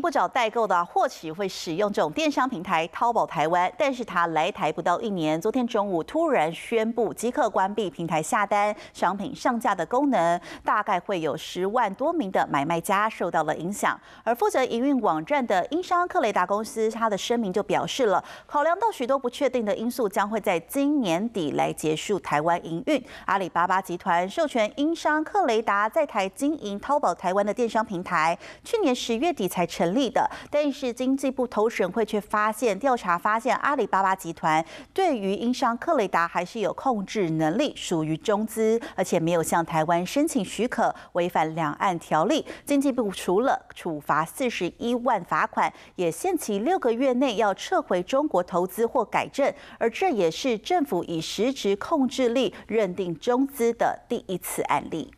不找代购的，或许会使用这种电商平台淘宝台湾。但是他来台不到一年，昨天中午突然宣布即刻关闭平台下单商品上架的功能，大概会有十万多名的买卖家受到了影响。而负责营运网站的英商克雷达公司，他的声明就表示了，考量到许多不确定的因素，将会在今年底来结束台湾营运。阿里巴巴集团授权英商克雷达在台经营淘宝台湾的电商平台，去年十月底。才成成立的，但是经济部投审会却发现调查发现，阿里巴巴集团对于英商克雷达还是有控制能力，属于中资，而且没有向台湾申请许可，违反两岸条例。经济部除了处罚四十一万罚款，也限期六个月内要撤回中国投资或改正，而这也是政府以实质控制力认定中资的第一次案例。